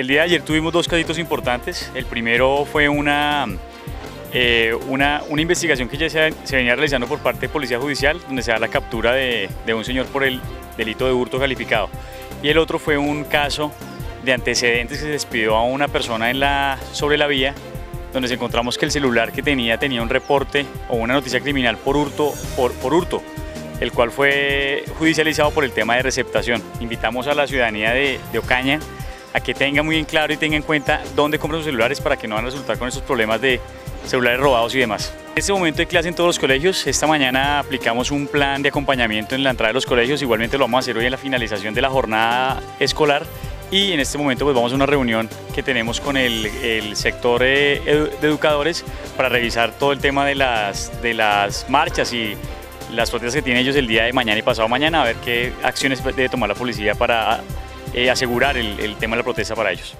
El día de ayer tuvimos dos casitos importantes. El primero fue una, eh, una, una, investigación que ya se, venía realizando por parte de Policía Judicial, donde se da la captura de, un señor por el delito de hurto calificado. Y el otro fue un caso de antecedentes que se despidió a una persona sobre la vía, donde se encontramos que el celular que tenía tenía un reporte o una noticia criminal por hurto, por, hurto el cual fue judicializado por el tema de receptación. Invitamos a la ciudadanía de Ocaña a que tenga muy en claro y tenga en cuenta dónde compran sus celulares para que no van a resultar con esos problemas de celulares robados y demás. En este momento hay clase en todos los colegios. Esta mañana aplicamos un plan de acompañamiento en la entrada de los colegios. Igualmente lo vamos a hacer hoy en la finalización de la jornada escolar. Y en este momento pues vamos a una reunión que tenemos con el, el sector de, de educadores para revisar todo el tema de las, de las marchas y las protestas que tienen ellos el día de mañana y pasado mañana, a ver qué acciones debe tomar la policía para eh, asegurar el, el tema de la protesta para ellos.